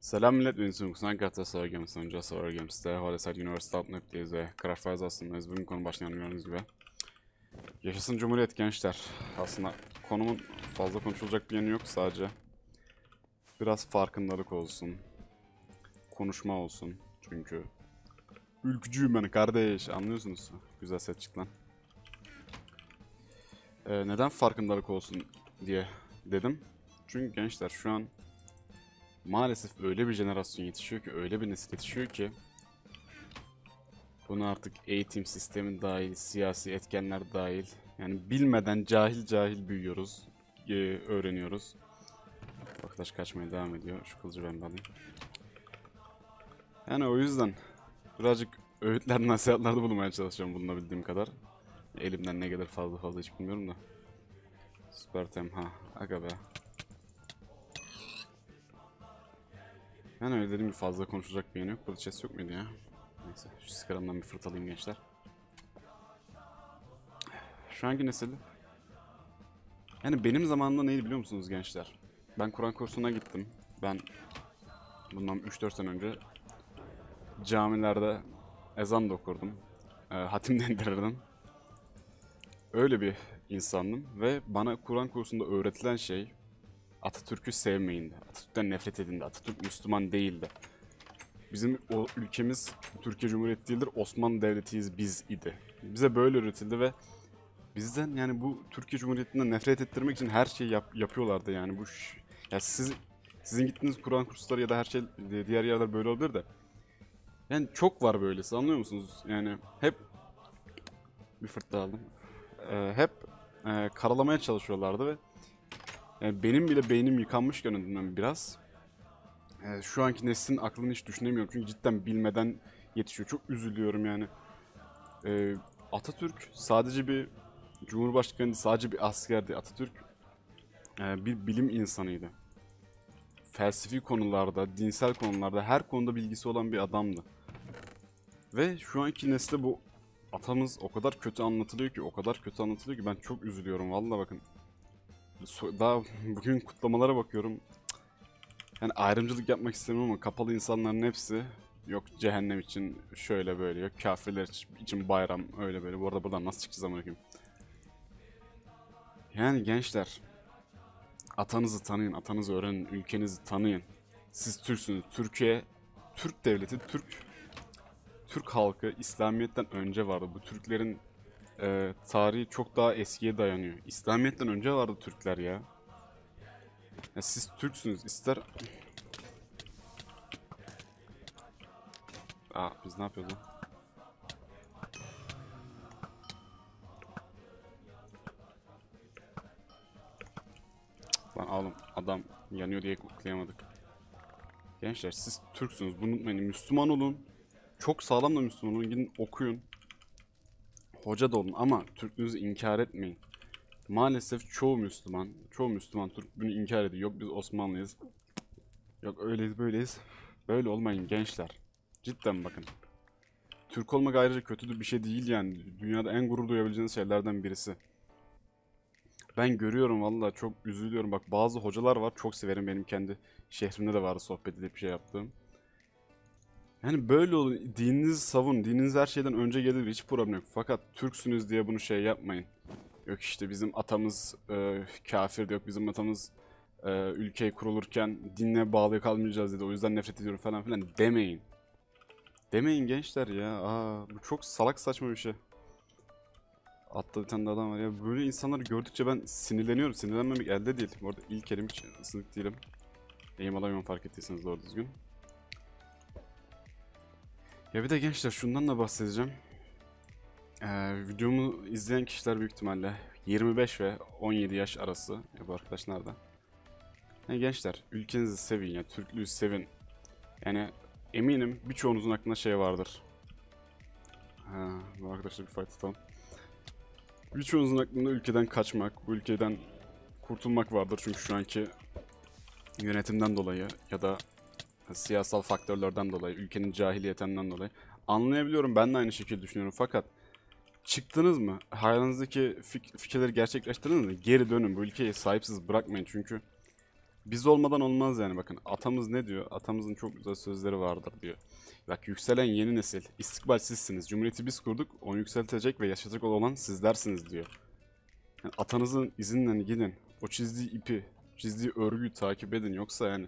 Selam millet, ben Sunuk Sank Galatasaray Games, önce Savar Games'te Halisade Üniversite Altınöp'teyiz ve Craft Fires aslındayız. Bugün konu başlayan gördüğünüz gibi. Yaşasın Cumhuriyet gençler. Aslında konumun fazla konuşulacak bir yanı yok sadece. Biraz farkındalık olsun. Konuşma olsun. Çünkü ülkücüyüm ben kardeş anlıyorsunuz. Güzel set çıktı lan. Ee, neden farkındalık olsun diye dedim. Çünkü gençler şu an maalesef öyle bir jenerasyon yetişiyor ki, öyle bir nesil yetişiyor ki bunu artık eğitim sistemi dahil, siyasi etkenler dahil yani bilmeden cahil cahil büyüyoruz, e, öğreniyoruz. Arkadaş kaçmaya devam ediyor. Şu kılıcı ben alayım. Yani o yüzden birazcık öğütler, nasihatlarda bulunmaya çalışıyorum bulunabildiğim kadar. Elimden ne kadar fazla fazla hiç bilmiyorum da. Süper tem ha. Aga be. Yani öyle dediğim gibi fazla konuşacak bir yanı yok. Burada chest yok muydu ya? Neyse şu sigaramdan bir fırtalayayım gençler. Şu anki nesil yani benim zamanımda neydi biliyor musunuz gençler? Ben Kur'an kursuna gittim. Ben bundan 3-4 sene önce camilerde ezan da okurdum. E, hatim de indirirdim. Öyle bir insandım ve bana Kur'an kursunda öğretilen şey Atatürk'ü sevmeyindi. Atatürk'ten nefret edindi. Atatürk Müslüman değildi. Bizim o ülkemiz Türkiye Cumhuriyeti değildir. Osmanlı Devletiyiz biz idi. Bize böyle öğretildi ve bizden yani bu Türkiye Cumhuriyeti'nden nefret ettirmek için her şeyi yap- yapıyorlardı yani bu ya siz sizin gittiğiniz Kur'an kursları ya da her şey diğer yerler böyle olabilir de yani çok var böylesi anlıyor musunuz? Yani hep bir fırtına aldım. Ee, hep e, karalamaya çalışıyorlardı ve yani benim bile beynim yıkanmışken önünden biraz. Ee, şu anki neslin aklını hiç düşünemiyorum çünkü cidden bilmeden yetişiyor. Çok üzülüyorum yani. Ee, Atatürk sadece bir cumhurbaşkanı, sadece bir askerdi. Atatürk e, bir bilim insanıydı. Felsefi konularda, dinsel konularda her konuda bilgisi olan bir adamdı. Ve şu anki nesle bu atamız o kadar kötü anlatılıyor ki, o kadar kötü anlatılıyor ki ben çok üzülüyorum. Vallahi bakın daha bugün kutlamalara bakıyorum. Yani ayrımcılık yapmak istemiyorum ama kapalı insanların hepsi yok cehennem için şöyle böyle yok kafirler için bayram öyle böyle. Bu arada buradan nasıl çıkacağız amına koyayım? Yani gençler atanızı tanıyın, atanızı öğrenin, ülkenizi tanıyın. Siz Türksünüz. Türkiye, Türk devleti, Türk Türk halkı İslamiyet'ten önce vardı. Bu Türklerin e, tarihi çok daha eskiye dayanıyor. İslamiyet'ten önce vardı Türkler ya. ya siz Türksünüz. ister... Aa biz ne yapıyoruz lan? Lan oğlum adam yanıyor diye kutlayamadık. Gençler siz Türksünüz. Bunu unutmayın. Müslüman olun. Çok sağlam da Müslüman olun. Gidin okuyun hoca da olun ama Türklüğünüzü inkar etmeyin. Maalesef çoğu Müslüman, çoğu Müslüman Türk bunu inkar ediyor. Yok biz Osmanlıyız. Yok öyleyiz böyleyiz. Böyle olmayın gençler. Cidden bakın. Türk olmak ayrıca kötü bir şey değil yani. Dünyada en gurur duyabileceğiniz şeylerden birisi. Ben görüyorum valla çok üzülüyorum. Bak bazı hocalar var çok severim benim kendi şehrimde de vardı sohbet edip şey yaptığım. Yani böyle olun. Dininizi savun. Dininiz her şeyden önce gelir. Hiç problem yok. Fakat Türksünüz diye bunu şey yapmayın. Yok işte bizim atamız e, kafirdi. Yok bizim atamız e, ülkeyi kurulurken dinle bağlı kalmayacağız dedi. O yüzden nefret ediyorum falan filan demeyin. Demeyin gençler ya. Aa, bu çok salak saçma bir şey. Altta bir tane de adam var ya. Böyle insanları gördükçe ben sinirleniyorum. Sinirlenmemek elde değil. Bu arada ilk elim hiç ısınık değilim. Eğim alamıyorum fark ettiyseniz doğru düzgün. Ya bir de gençler şundan da bahsedeceğim. Ee, videomu izleyen kişiler büyük ihtimalle 25 ve 17 yaş arası. Ya bu arkadaş nerede? Yani gençler ülkenizi sevin ya, Türklüğü sevin. Yani eminim birçoğunuzun aklında şey vardır. Ha, bu arkadaşla bir fight tutalım. Birçoğunuzun aklında ülkeden kaçmak, bu ülkeden kurtulmak vardır çünkü şu anki yönetimden dolayı ya da siyasal faktörlerden dolayı, ülkenin cahiliyetinden dolayı anlayabiliyorum. Ben de aynı şekilde düşünüyorum. Fakat çıktınız mı? Hayalinizdeki fik- fikirleri gerçekleştirdiniz mi? Geri dönün. Bu ülkeyi sahipsiz bırakmayın. Çünkü Biz olmadan olmaz yani bakın. Atamız ne diyor? Atamızın çok güzel sözleri vardır diyor. Bak yükselen yeni nesil. İstikbal sizsiniz. Cumhuriyeti biz kurduk. Onu yükseltecek ve yaşatacak olan sizlersiniz diyor. Yani atanızın izinden gidin. O çizdiği ipi, çizdiği örgüyü takip edin. Yoksa yani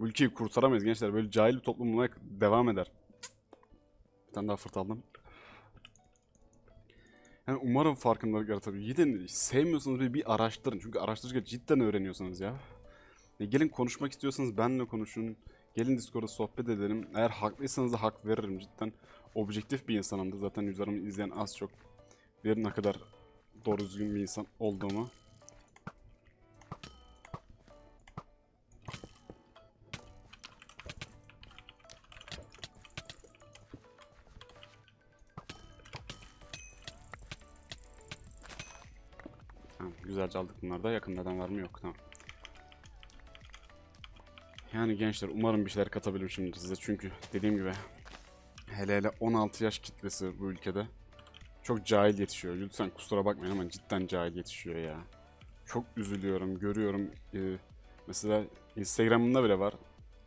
ülkeyi kurtaramayız gençler. Böyle cahil bir toplum olmaya devam eder. Bir tane daha fırt aldım. Yani umarım farkındalık yaratabilir. Gidin sevmiyorsanız bir, bir araştırın. Çünkü araştırırken cidden öğreniyorsunuz ya. E, gelin konuşmak istiyorsanız benle konuşun. Gelin Discord'da sohbet edelim. Eğer haklıysanız da hak veririm. Cidden objektif bir insanımdır. Zaten yüzlerimi izleyen az çok bilir ne kadar doğru düzgün bir insan olduğumu. Güzelce aldık bunları da. Yakınlardan var mı yok. Tamam. Yani gençler umarım bir şeyler katabilmişimdir size. Çünkü dediğim gibi hele hele 16 yaş kitlesi bu ülkede çok cahil yetişiyor. Lütfen kusura bakmayın ama cidden cahil yetişiyor ya. Çok üzülüyorum, görüyorum. Ee, mesela Instagram'ında bile var.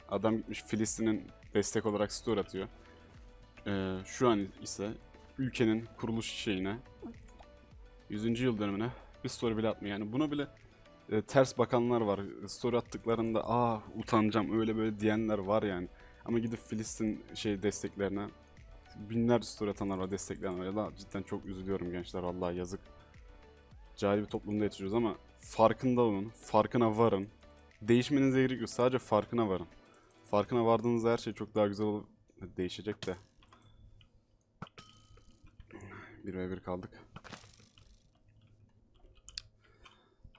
Adam gitmiş Filistin'in destek olarak story atıyor. Ee, şu an ise ülkenin kuruluş şeyine 100. yıl dönümüne bir story bile atmıyor. Yani buna bile e, ters bakanlar var. Story attıklarında aa utanacağım öyle böyle diyenler var yani. Ama gidip Filistin şey desteklerine binlerce story atanlar var destekleyenler ya da cidden çok üzülüyorum gençler vallahi yazık. Cahil bir toplumda yetişiyoruz ama farkında olun, farkına varın. Değişmenize gerek yok sadece farkına varın. Farkına vardığınızda her şey çok daha güzel olur. Değişecek de. 1 ve 1 kaldık.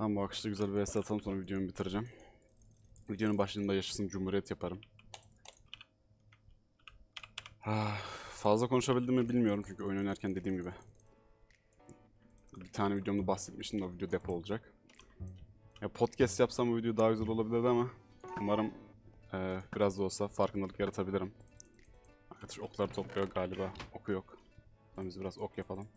Tamam bu akışta güzel bir atalım sonra videomu bitireceğim. Videonun başlığında yaşasın cumhuriyet yaparım. Ah, fazla konuşabildim mi bilmiyorum çünkü oyun oynarken dediğim gibi. Bir tane videomda bahsetmiştim de o video depo olacak. Ya podcast yapsam bu video daha güzel olabilirdi ama umarım eee, biraz da olsa farkındalık yaratabilirim. Arkadaş okları topluyor galiba. Oku yok. Tamam biz biraz ok yapalım.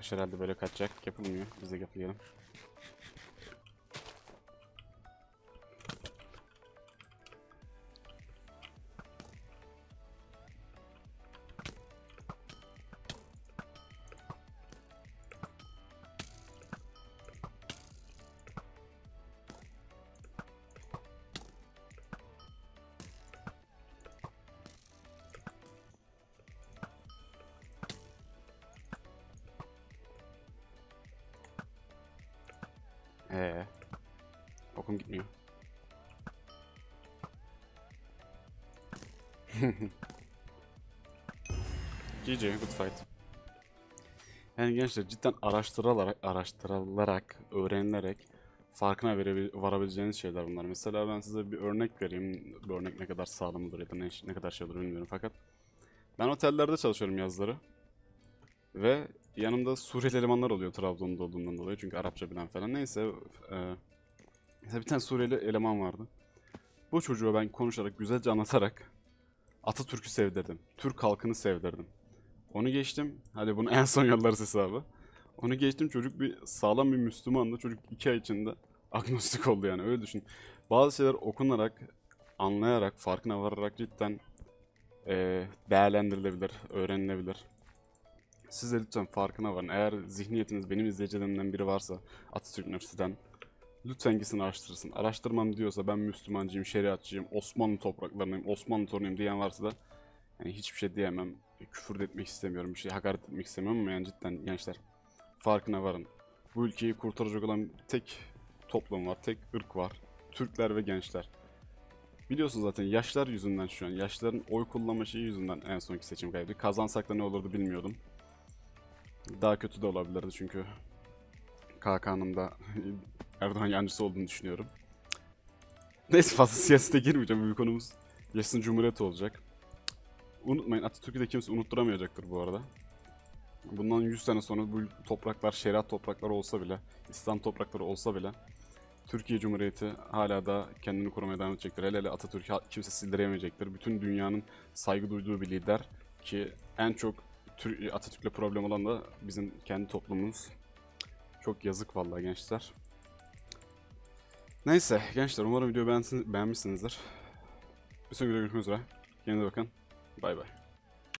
Bakış herhalde böyle kaçacak. Yapılmıyor. Biz de yapayalım. Ee, okum gitmiyor. GG, good fight. Yani gençler cidden araştırılarak, araştırılarak, öğrenilerek farkına varabileceğiniz şeyler bunlar. Mesela ben size bir örnek vereyim. Bu örnek ne kadar sağlamdır ya da ne, ne kadar şey olur bilmiyorum fakat ben otellerde çalışıyorum yazları. Ve yanımda Suriyeli elemanlar oluyor Trabzon'da olduğumdan dolayı çünkü Arapça bilen falan. Neyse e, mesela bir tane Suriyeli eleman vardı. Bu çocuğa ben konuşarak, güzelce anlatarak Atatürk'ü sevdirdim. Türk halkını sevdirdim. Onu geçtim. Hadi bunu en son yollarız hesabı. Onu geçtim çocuk bir sağlam bir Müslümandı. Çocuk iki ay içinde agnostik oldu yani öyle düşün. Bazı şeyler okunarak, anlayarak, farkına vararak cidden e, değerlendirilebilir, öğrenilebilir. Siz de lütfen farkına varın. Eğer zihniyetiniz benim izleyicilerimden biri varsa Atatürk nefsinden lütfen gitsin araştırsın. Araştırmam diyorsa ben Müslümancıyım, şeriatçıyım, Osmanlı topraklarındayım, Osmanlı torunuyum diyen varsa da yani hiçbir şey diyemem. Küfür etmek istemiyorum, bir şey hakaret etmek istemiyorum ama yani cidden gençler farkına varın. Bu ülkeyi kurtaracak olan tek toplum var, tek ırk var. Türkler ve gençler. Biliyorsun zaten yaşlar yüzünden şu an, yaşların oy kullanma şeyi yüzünden en sonki seçim kaybetti. Kazansak da ne olurdu bilmiyordum. Daha kötü de olabilirdi çünkü KK'nın da Erdoğan yancısı olduğunu düşünüyorum. Neyse fazla siyasete girmeyeceğim. Bu konumuz yaşasın cumhuriyet olacak. Unutmayın Atatürk'ü de kimse unutturamayacaktır bu arada. Bundan 100 sene sonra bu topraklar şeriat toprakları olsa bile, İslam toprakları olsa bile Türkiye Cumhuriyeti hala da kendini korumaya devam edecektir. Hele hele Atatürk'ü kimse sildiremeyecektir. Bütün dünyanın saygı duyduğu bir lider ki en çok Atatürk'le problem olan da bizim kendi toplumumuz. Çok yazık vallahi gençler. Neyse gençler umarım videoyu beğenmişsinizdir. Bir sonraki videoda görüşmek üzere. Kendinize bakın. Bay bay.